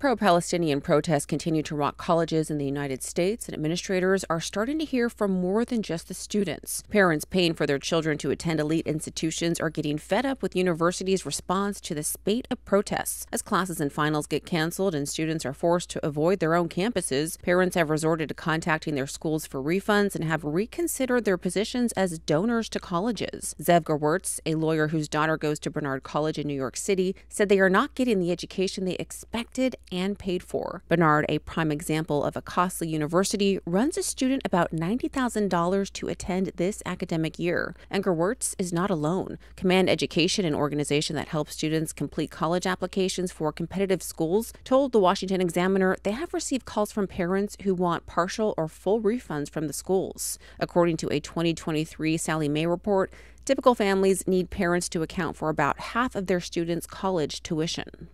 Pro Palestinian protests continue to rock colleges in the United States, and administrators are starting to hear from more than just the students. Parents paying for their children to attend elite institutions are getting fed up with universities' response to the spate of protests. As classes and finals get canceled and students are forced to avoid their own campuses, parents have resorted to contacting their schools for refunds and have reconsidered their positions as donors to colleges. Zev Gerwertz, a lawyer whose daughter goes to Barnard College in New York City, said they are not getting the education they expected and paid for. Barnard, a prime example of a costly university, runs a student about $90,000 to attend this academic year. And is not alone. Command Education, an organization that helps students complete college applications for competitive schools, told the Washington Examiner they have received calls from parents who want partial or full refunds from the schools. According to a 2023 Sallie Mae report, typical families need parents to account for about half of their students' college tuition.